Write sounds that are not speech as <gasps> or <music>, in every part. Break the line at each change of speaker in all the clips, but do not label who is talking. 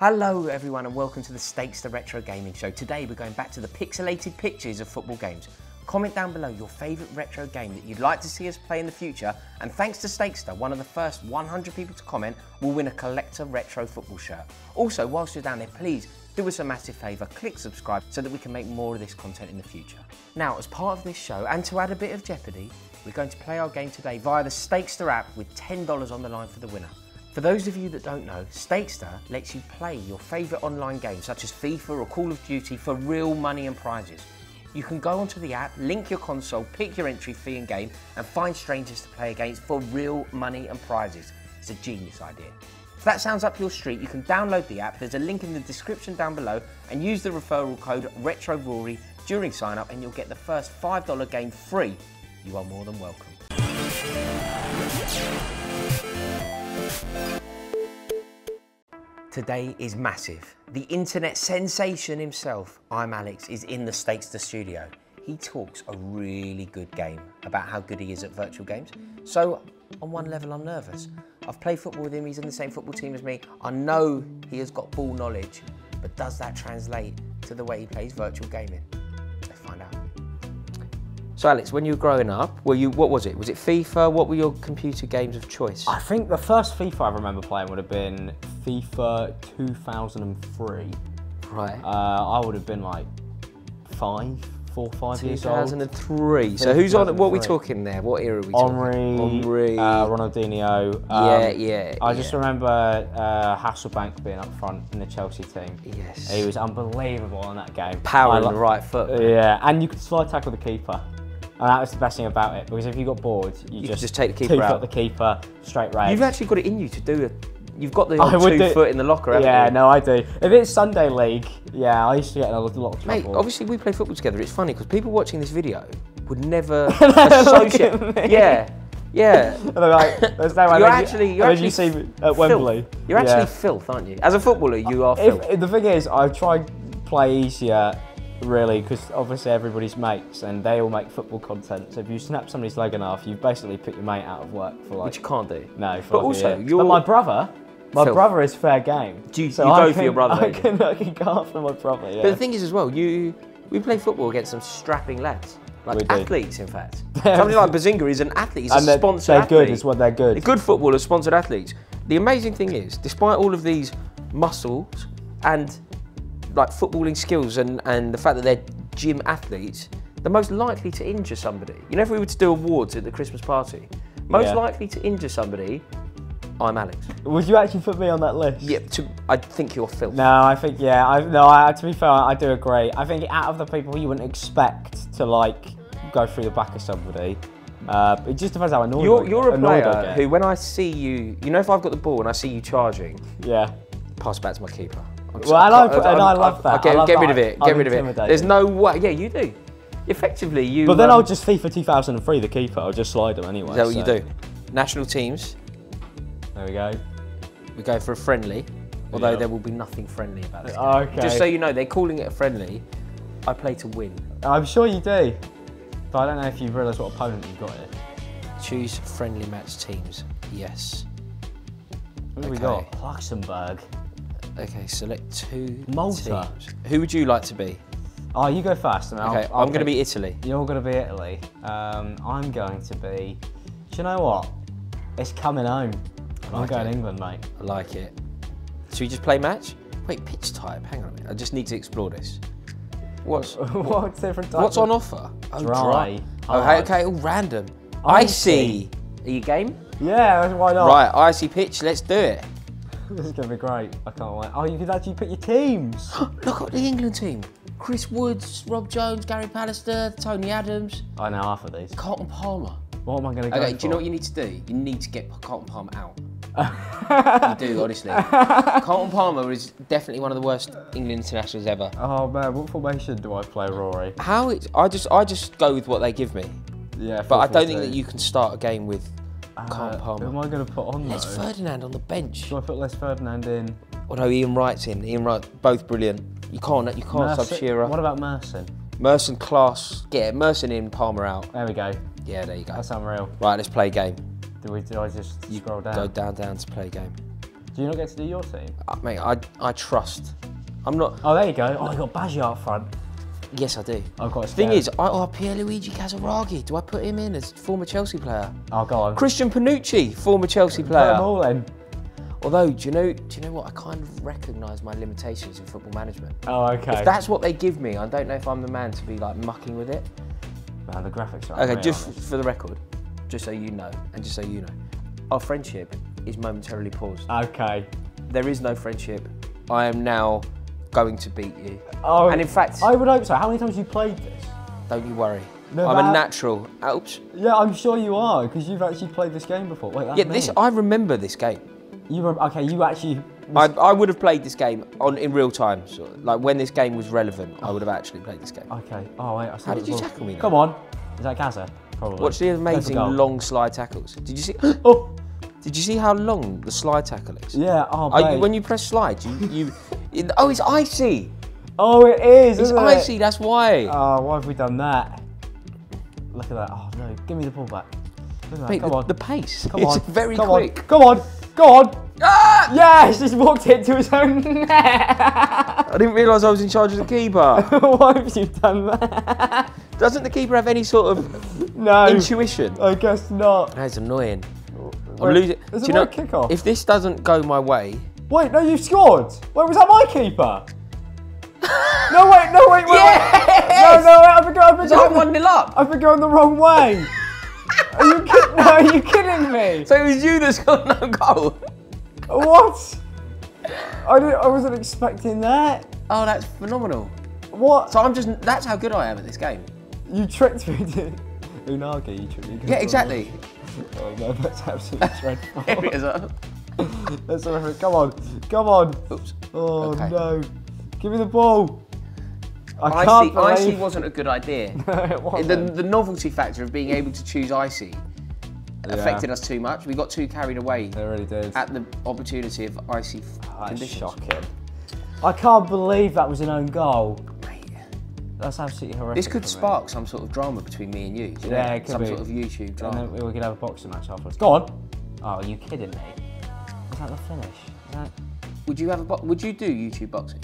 Hello everyone and welcome to the Stakester Retro Gaming Show. Today we're going back to the pixelated pictures of football games. Comment down below your favourite retro game that you'd like to see us play in the future and thanks to Stakester, one of the first 100 people to comment will win a collector retro football shirt. Also, whilst you're down there, please do us a massive favour, click subscribe so that we can make more of this content in the future. Now, as part of this show and to add a bit of jeopardy, we're going to play our game today via the Stakester app with $10 on the line for the winner. For those of you that don't know, Stakester lets you play your favourite online games such as FIFA or Call of Duty for real money and prizes. You can go onto the app, link your console, pick your entry fee and game, and find strangers to play against for real money and prizes. It's a genius idea. If that sounds up your street, you can download the app. There's a link in the description down below and use the referral code RetroRory during sign up and you'll get the first $5 game free. You are more than welcome. Today is massive. The internet sensation himself, ImAllexx, is in the Stakester studio. He talks a really good game about how good he is at virtual games. So, on one level, I'm nervous. I've played football with him, he's in the same football team as me. I know he has got ball knowledge, but does that translate to the way he plays virtual gaming? Let's find out. So Alex, when you were growing up, were you what was it? Was it FIFA? What were your computer games of choice?
I think the first FIFA I remember playing would have been FIFA 2003.
Right.
Uh, I would have been like five, four, five years old.
2003. So who's on? What are we talking there? What era are we
Henri,
talking? Henri.
uh, Ronaldinho.
yeah,
um,
yeah.
I just
yeah.
remember uh, Hasselbaink being up front in the Chelsea team.
Yes.
He was unbelievable in that game.
power
I
in the right foot.
Yeah, and you could slide tackle the keeper. And that was the best thing about it because if you got bored, you,
could
just,
just take the keeper out.
the keeper straight right.
You've actually got it in you to do it. You've got the
I
two
do-
foot in the locker, haven't
Yeah,
you?
no, I do. If it's Sunday league, yeah, I used to get in a lot of trouble.
Mate, obviously we play football together. It's funny because people watching this video would never <laughs> associate.
at me. <laughs>
Yeah, yeah. <laughs>
And they're like, there's no way.
You're actually,
you,
you're actually
you see me at
filth.
Wembley.
You're actually
Yeah.
filth, aren't you? As a footballer, you are filth.
The thing is, I try and play easier, really, because obviously everybody's mates and they all make football content. So if you snap somebody's leg in half, you've basically put your mate out of work for like.
which you can't do.
no, for
But
like a
also,
year.
you're-
But my brother, my
Filth.
brother is fair game.
Do you-
so
you
I
go for your brother,
I can, I can go after my brother. Yeah.
But the thing is, as well, you we play football against some strapping lads, like athletes, in fact. <laughs> Somebody like Behzinga is an athlete. He's
and
a
they're,
sponsored
they're
athlete.
good, is what they're good.
They're good footballers, sponsored athletes. The amazing thing is, despite all of these muscles and like footballing skills and, and the fact that they're gym athletes, they're most likely to injure somebody. You know, if we were to do awards at the Christmas party, most
Yeah.
likely to injure somebody, ImAllexx.
Would you actually put me on that list?
Yeah, to, I think you're Phil.
No, I think yeah. I, no, I, to be fair, I do agree. I think out of the people you wouldn't expect to like go through the back of somebody, uh, it just depends how annoyed.
You're,
I-
you're a player who, when I see you, you know, if I've got the ball and I see you charging,
Yeah.
pass it back to my keeper. I'm
Well, and I-
can't-
and I
I'm-
love that.
Get,
I love
get rid of it.
I'm
Get rid of it. There's no way. Yeah, you do. Effectively, you.
But then
um,
I'll just FIFA 2003 the keeper. I'll just slide him anyway.
Is that what you do? National teams.
There we go.
We go for a friendly, although
Yeah.
there will be nothing friendly about this. game.
Okay.
Just so you know, they're calling it a friendly. I play to win.
I'm sure you do. But I don't know if you realise what opponent you've got here.
Choose friendly match teams. Yes.
Who have we
Okay.
got? Luxembourg.
Okay, select two
Malta.
teams. Who would you like to be?
Oh, you go first. And I'll-
Okay,
I'll
I'm going to be Italy.
You're going to be Italy. Um, I'm going to be. Do you know what? It's coming home. I'm
like
going
it.
England, mate.
I like it. Should we just play match? Wait, pitch type. Hang on a minute. I just need to explore this. What's <laughs>
What's different? type
what's on offer? Oh,
Dry,
Oh, hey, okay, all random.
Icy.
Icy. Are you game?
Yeah, why not?
Right, icy pitch. Let's do it. <laughs>
This is going to be great. I can't wait. Oh, you could actually put your teams. <gasps>
Look at the England team. Chris Woods, Rob Jones, Gary Pallister, Tony Adams,
I know half of these.
Carlton Palmer.
What am I going to go
Okay,
for?
do you know what you need to do? You need to get Carlton Palmer out. You do, <laughs> honestly. <laughs> Carlton Palmer is definitely one of the worst England internationals ever.
Oh man, what formation do I play, Rory?
How it? I just, I just go with what they give me.
Yeah,
But I don't think that you can start a game with
Uh,
Carlton
Who am I going to put on though?
Les Ferdinand on the bench.
Do I put Les Ferdinand in?
Oh no, Ian Wright's in. Ian Wright, both brilliant. You can't, you can't sub
Merson-
Shearer.
What about Merson?
Merson class. Get Merson in, Palmer out.
There we go.
Yeah, there you go.
That's unreal.
Right, let's play a game.
Do we? Do I just
You
scroll down?
go down, down to play game.
Do you not get to do your team?
Uh, mate, I, I trust. I'm not.
Oh, there you go. Oh, you got Baggio up front.
Yes, I do.
I'm quite
Thing is, I, oh, Pierluigi Casiraghi. Do I put him in as former Chelsea player?
oh, go on.
Christian Panucci, former Chelsea
Put
player.
them all in.
Although, do you know, do you know what? I kind of recognise my limitations in football management.
Oh, okay.
If that's what they give me, I don't know if I'm the man to be like mucking with it.
Man, the graphics are
Okay, just for the record, just so you know, and just so you know, our friendship is momentarily paused.
Okay.
There is no friendship. I am now going to beat you.
Oh,
And in fact,
I would hope so. How many times have you played this?
don't you worry.
No,
I'm a natural. Ouch.
Yeah, I'm sure you are, because you've actually played this game before. Wait,
Yeah,
me.
this I remember this game.
You were okay. You actually.
I, I would have played this game on in real time. So, like when this game was relevant, I would have actually played this game.
Okay. Oh wait. I saw
How did you tackle me now?
Come on. Is that Gaza? Probably.
Watch the amazing long slide tackles. Did you see? <gasps>
Oh.
Did you see how long the slide tackle is?
Yeah. Oh,
you, when you press slide, you, you it- oh, it's icy.
Oh, it is.
It's
isn't it?
icy. That's why.
Oh, why have we done that? Look at that. Oh no. Give me the ball back. Look at that.
Mate,
Come
the,
on.
the pace.
Come
it's
on.
very
Come
quick.
On. Come on. Go on.
Ah!
Yes, just walked into his own net.
I didn't realise I was in charge of the keeper. <laughs>
Why have you done that?
Doesn't the keeper have any sort of
No.
intuition?
I guess not.
That's annoying. I'm losing.
is it
you know,
my kickoff?
if this doesn't go my way,
Wait, no, you scored. Wait, was that my keeper? <laughs> no, wait, no, wait, wait, wait. No, no, wait, I forgot. I
is that
forgot.
one nil up?
I forgot going the wrong way. <laughs> Are you kidding? No, are you kidding me?
So it was you that scored no goal.
What? I didn't. I wasn't expecting that.
Oh, that's phenomenal.
What?
So I'm just. That's how good I am at this game.
You tricked me, did Unagi, you tricked me.
Yeah, exactly.
Oh no, that's absolutely <laughs> dreadful.
Here it is.
That's horrific. Come on, come on.
Oops.
Oh
Okay.
no. Give me the ball. I
Icy,
can't
icy wasn't a good idea. <laughs>
it wasn't.
the, the novelty factor of being able to choose icy affected us too much. We got too carried away
It really did.
at the opportunity of icy ah,
That's
conditions.
shocking. I can't believe that was an own goal. That's absolutely horrific.
This could spark some sort of drama between me and you. you
Yeah,
know?
it could
some
be.
sort of YouTube
And
drama.
then we could have a boxing match afterwards. Go on. Oh, are you kidding me? Is that the finish? Is that...
Would you have a bo- Would you do YouTube boxing?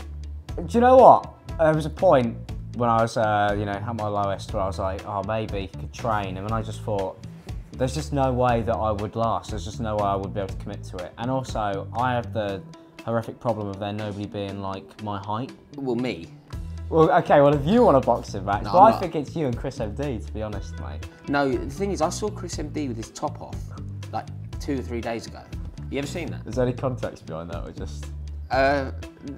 Do you know what? There was a point when I was, uh, you know, at my lowest where I was like, oh, maybe could train, and then I just thought, there's just no way that I would last. There's just no way I would be able to commit to it. And also, I have the horrific problem of there nobody being like my height.
Well, me.
Well, okay, well, if you want a boxing match,
No,
but
I'm
I
not.
think it's you and Chris MD, to be honest, mate.
No, the thing is, I saw Chris MD with his top off like two or three days ago. You ever seen that?
Is there any context behind that, or just?
Uh,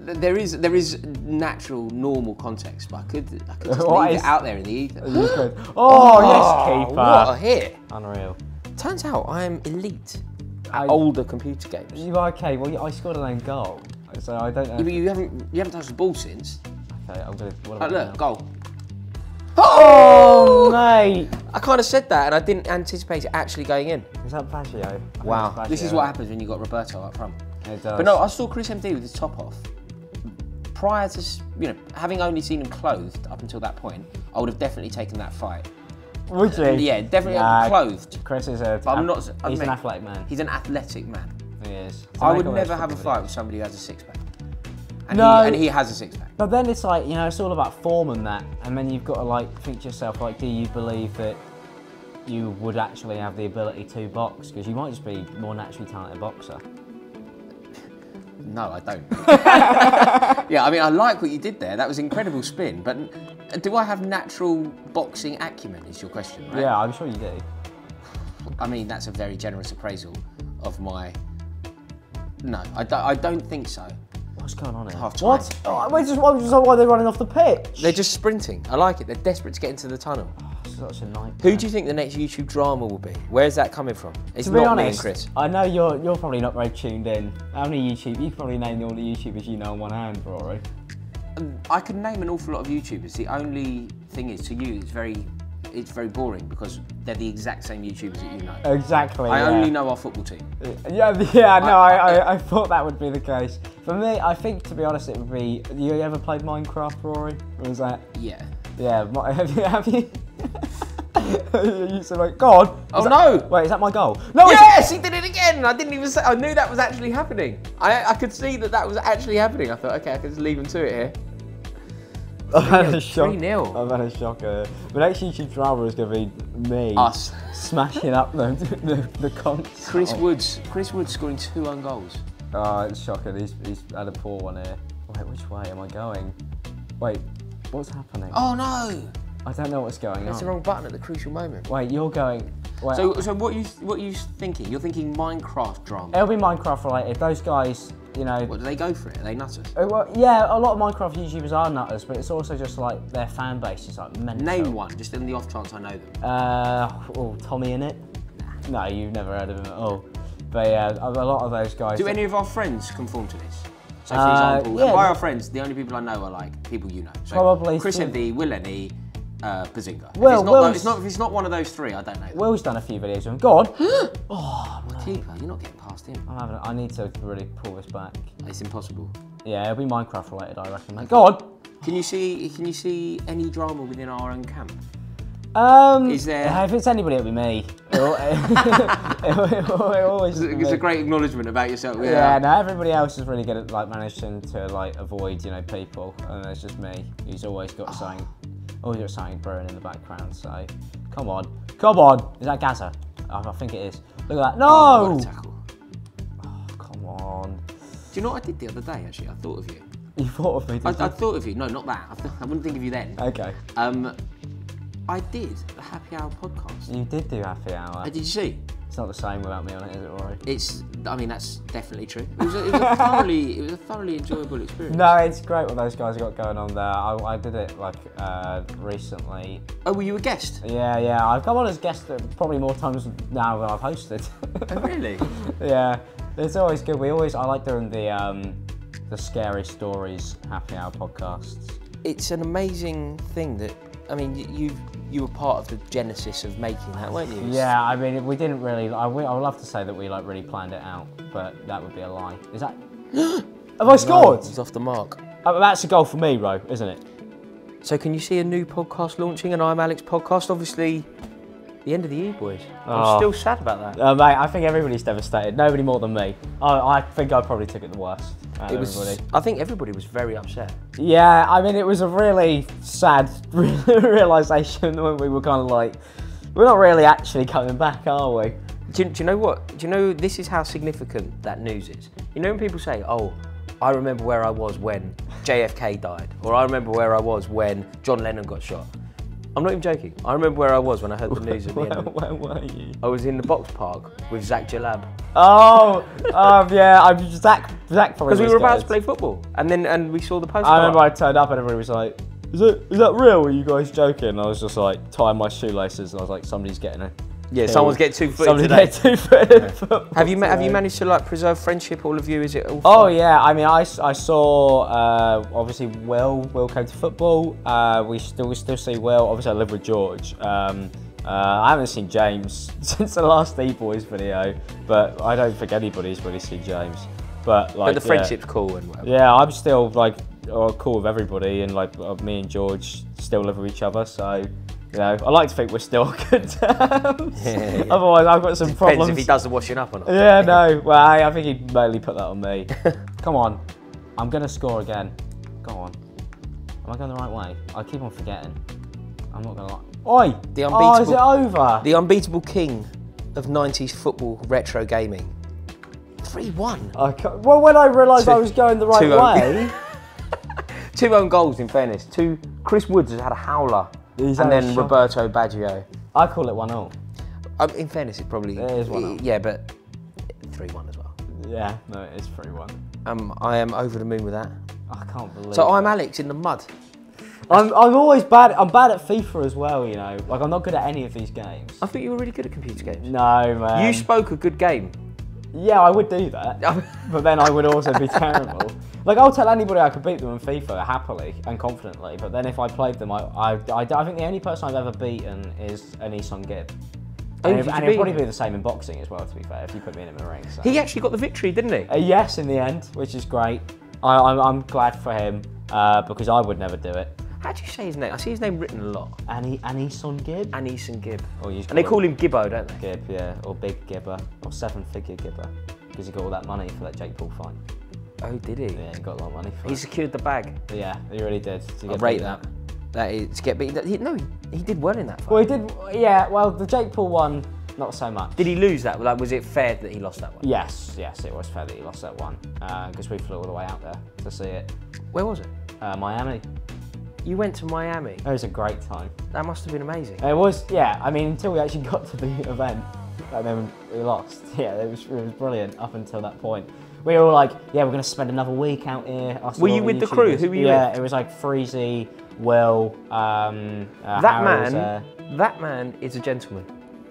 th- there is there is natural, normal context, but I could I could just <laughs>
What
leave
is-
it out there in the ether.
You <gasps> could- Oh, yes, keeper.
What a hit!
Unreal.
Turns out I am elite at
I-
older computer games.
You okay? Well, I scored an own goal, so I don't know.
You, you haven't you haven't touched the ball since.
Okay, I'm gonna. What uh,
Oh,
about
look, goal.
Oh, mate!
I kind of said that, and I didn't anticipate it actually going in.
Is that Baggio? I
Wow, this is what happens when you got Roberto up front.
It does.
But no, I saw Chris MD with his top off. Prior to, you know, having only seen him clothed up until that point, I would have definitely taken that fight.
Would you?
Yeah, definitely
Nah,
clothed.
Chris is a.
I'm not. I
He's
mean,
an athletic man.
He's an athletic man.
He is.
I would never have a fight with somebody who has a six pack. And,
No.
he, and he has a six pack.
But then it's like you know, it's all about form and that, and then you've got to like think to yourself, like, do you believe that you would actually have the ability to box? Because you might just be more naturally talented boxer.
No, I don't. <laughs> yeah, I mean, I like what you did there. That was incredible spin. But do I have natural boxing acumen? Is your question, right?
Yeah, I'm sure you do.
I mean, that's a very generous appraisal of my. No, I don't, I don't think so.
What's going on here?
Half time.
What? Oh, wait, just, why, just why they're running off the pitch?
They're just sprinting. I like it. They're desperate to get into the tunnel.
Oh, such a nightmare.
Who do you think the next YouTube drama will be? Where's that coming from? It's
To be
not me and
honest,
Chris.
I know you're you're probably not very tuned in. How many YouTube? You can probably name all the YouTubers you know on one hand, Rory.
Um, I could name an awful lot of YouTubers. The only thing is, to you, it's very, it's very boring because they're the exact same YouTubers that you know.
Exactly.
I
yeah.
only know our football team.
Yeah, <laughs> yeah, no, I,
I-
I, I thought that would be the case. For me, I think to be honest, it would be. You ever played Minecraft, Rory? Or was that?
Yeah.
Yeah, <laughs> have you? Have you? <laughs> you said, like, go on.
Oh,
that-
no.
Wait, is that my goal? No, it's
Yes, he did it again. I didn't even say. I knew that was actually happening. I, I could see that that was actually happening. I thought, okay, I can just leave him to it here.
I've had a shock.
3-0.
I've had a shocker. The next YouTube drama is going to be me
Us.
smashing up the the, the.
Chris Woods. Chris Woods scoring two own goals.
Oh, it's shocking. He's, he's had a poor one here. Wait, which way am I going? Wait, what's happening?
Oh no!
I don't know what's going
That's the wrong button at the crucial moment.
Wait, you're going. Wait,
So, so what you what are you thinking? You're thinking Minecraft drama.
it'll be Minecraft related. Those guys, you know.
What do they go for it? Are they nutters?
Uh, well, yeah, a lot of Minecraft YouTubers are nutters, but it's also just like their fan base is like mental.
Name one, just in the off chance I know them.
Uh, oh, TommyInnit? No, you've never heard of him at all. But yeah, a lot of those guys.
Do any of our friends conform to this? So, for
Uh,
example,
yeah.
by our friends, the only people I know are like people you know. So
Probably
Chris MD, Will Lenney, uh, Behzinga. If
Will-
it's not,
Will's-
tho- not, if it's not one of those three, I don't know. them.
Will's done a few videos with him. Go on. <gasps>
Keeper, you're not getting past him.
I'm having, I need to really pull this back.
It's impossible.
Yeah, it'll be Minecraft related, I reckon. Mate. Go on.
Can you see? Can you see any drama within our own camp?
Um,
Is there-
If it's anybody, it'll be me. It'll, <laughs> it'll- it'll- it'll always
It's, it's a great acknowledgement about yourself.
Yeah, no, everybody else is really good at like managing to like avoid, you know, people, and it's just me who's always got something, always got something brewing in the background. So, come on, come on, is that Gaza? Oh, I think it is. Look at that.
Oh,
No,
a tackle.
come on.
Do you know what I did the other day? Actually, I thought of you.
You thought of me?
I, I thought of you. No, not that. I, th- I wouldn't think of you then.
okay,
Um, I did the Happy Hour podcast.
you did do happy hour.
Uh, Did you see?
It's not the same without me on it, is it, Rory?
It's. I mean, that's definitely true. It was a, it was a <laughs> thoroughly. It was a thoroughly enjoyable experience.
No, it's great what those guys have got going on there. I, I did it like uh, recently.
Oh, were you a guest?
Yeah, yeah. I've come on as guest probably more times now than I've hosted.
Oh, really? <laughs>
yeah, it's always good. We always I like doing the um, the scary stories happy hour podcasts.
it's an amazing thing that. I mean, you you were part of the genesis of making that, weren't you?
Yeah, I mean we didn't really. I, would- I would love to say that we like really planned it out, but that would be a lie. Is that? <gasps> Have I scored?
It's off the mark.
Uh, that's a goal for me, Ro, isn't it?
So, can you see a new podcast launching? An ImAllexx podcast. Obviously, the end of the E boys. I'm
Oh.
still sad about that.
Uh, mate, I think everybody's devastated. Nobody more than me. I, I think I probably took it the worst.
It was.
everybody.
I think everybody was very upset.
Yeah, I mean, it was a really sad <laughs> realization when we were kind of like, we're not really actually coming back, are we?
Do do you know what? Do you know this is how significant that news is? You know when people say, "Oh, I remember where I was when JFK died," or "I remember where I was when John Lennon got shot." I'm not even joking. I remember where I was when I heard the news at the
Where,
end.
Where were you?
I was in the box park with Zach Jalab
Oh, um, yeah, I'm Zach. Zach probably.
because we were about
good.
to play football, and then and we saw the poster.
I remember I turned up and everybody was like, "Is it? Is that real? Are you guys joking?" And I was just like tying my shoelaces, and I was like, "Somebody's getting a."
yeah, someone's getting two footed today.
get two footed. football
Have you ma- have you managed to like preserve friendship? All of you? Is it all?
Oh
fine?
yeah, I mean, I, I saw uh, obviously Will Will came to football. Uh, we still we still see Will. Obviously, I live with George. Um, uh, I haven't seen James <laughs> since the last E Boys video, but I don't think anybody's really seen James. But like,
but the
yeah.
friendship's cool and whatever.
Yeah, I'm still like uh, cool with everybody, and like uh, me and George still live with each other. So you know, I like to think we're still <laughs> good terms.
Yeah, yeah.
Otherwise, I've got some
Depends
problems.
if he does the washing up or not.
Yeah, no. Well, I, I think he'd mainly put that on me. <laughs> Come on. I'm going to score again. Go on. Am I going the right way? I keep on forgetting. I'm not going to lie. Oi!
The
Oh, is it
unbeatable-
over?
The unbeatable king of 90s football retro gaming. 3 1.
I ca- well, when I realised I was going the right
two
way, <laughs>
Two own goals, in fairness. Two. Chris Woods has had a howler.
He's
and then
shocker.
Roberto Baggio.
I call it 1 0.
Um, in fairness, it probably.
It is 1-0.
Yeah, but 3 1 as well.
Yeah, no, it is 3 1.
Um, I am over the moon with that.
I can't believe
So. ImAllexx in the mud.
I'm, I'm always bad. I'm bad at FIFA as well, you know. Like, I'm not good at any of these games.
I thought you were really good at computer games.
No, man.
you spoke a good game.
Yeah, I would do that, <laughs> but then I would also be <laughs> terrible. Like I'll tell anybody I could beat them in FIFA happily and confidently, but then if I played them, I, I, I, I think the only person I've ever beaten is AnEsonGib.
Oh,
and it, and it'd probably
him?
be the same in boxing as well, to be fair, if you put me in a ring. So.
He actually got the victory, didn't he?
Uh, yes, in the end, which is great. I, I'm, I'm glad for him uh, because I would never do it.
How do you say his name? I see his name written a lot.
Annie Annie Son Gibb.
AnEsonGib.
Or you
And they
call
call him Gibbo, don't they?
Gibb, yeah, or Big Gibber, or Seven Figure Gibber, because he got all that money for that Jake Paul fight.
Oh, did he?
Yeah, he got a lot of money for
He
it.
secured the bag.
Yeah, he really did. to
I rate that. That is to get beat. He, no, he, he did well in that fight.
Well, he did. Yeah, well, the Jake Paul one, not so much.
Did he lose that? Like, was it fair that he lost that one?
Yes, yes, it was fair that he lost that one because we flew all the way out there to see it.
Where was it?
Uh, Miami.
You went to Miami.
It was a great time.
That must have been amazing.
It was, yeah. I mean, until we actually <laughs> got to the event, and then we lost. <laughs> Yeah, it was, it was brilliant up until that point. We were all like, yeah, we're going to spend another week out here. us
Were you with the crew? Who were you
Yeah,
with?
it was like Freezy, Will, um, uh,
that man,
there.
that man is a gentleman.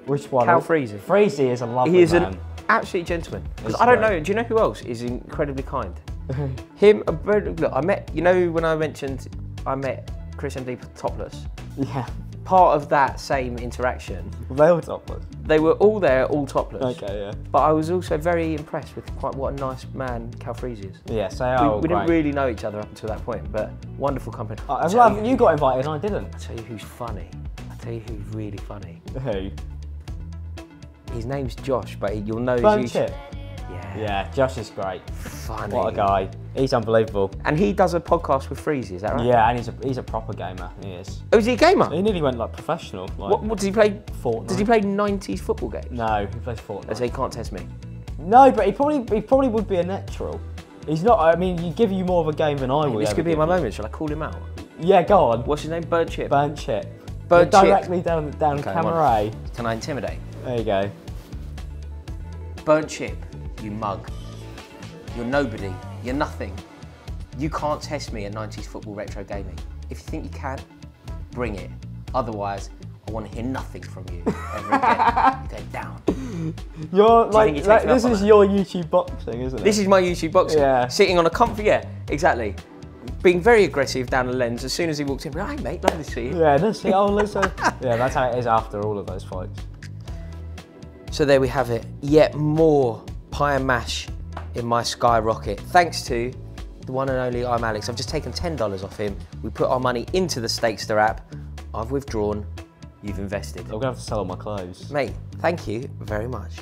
Which one?
Cal Freezy.
Freezy is a lovely
He is
man.
an absolute gentleman. Because I don't know. Do you know who else is incredibly kind? <laughs> Him. uh, Look, I met. You know when I mentioned I met Chris MD topless.
Yeah,
Part of that same interaction,
they were topless.
they were all there, all topless.
Okay, yeah.
But I was also very impressed with quite what a nice man Cal Freezy is.
Yeah, so
we
oh,
we didn't really know each other up until that point, but wonderful company.
I-
I'll
I'm glad you got invited and I didn't.
I'll tell you who's funny. I'll tell you who's really funny.
Who?
His name's Josh, but you'll know his YouTube-. Yeah.
Josh is great.
Funny.
What a guy. He's unbelievable.
And he does a podcast with Freezy, is that right?
Yeah, and he's a he's a proper gamer. He is.
Oh, is he a gamer?
He nearly went like professional. Like,
What, what does he play?
Fortnite.
Does he play 90s football games?
No, he plays Fortnite.
So he can't test me.
No, but he probably he probably would be a natural. He's not. I mean, he give you more of a game than I would.
this could be my
you.
moment. Shall I call him out?
Yeah, go on.
What's his name? Burnt Chip.
Burnt chip.
Burnt
You're
chip.
directly down down
Okay,
camera A.
Can I intimidate?
There you go.
Burnt Chip, you mug. You're nobody. You're nothing. You can't test me at 90s football retro gaming. If you think you can, bring it. Otherwise, I want to hear nothing from you ever again. <laughs> you go down.
You're
think
like,
takes
like this is your YouTube boxing, isn't it?
This is my YouTube boxing.
Yeah.
Sitting on a comfy, yeah, exactly. Being very aggressive down the lens. As soon as he walked in, hi mate, lovely to see you.
Yeah, let's see. Oh, listen. <laughs> yeah, that's how it is after all of those fights.
So there we have it. Yet more pie and mash in my skyrocket. Thanks to the one and only ImAllexx. I've just taken $10 off him. We put our money into the Stakester app. I've withdrawn, you've invested.
I'm gonna have to sell all my clothes.
Mate, thank you very much.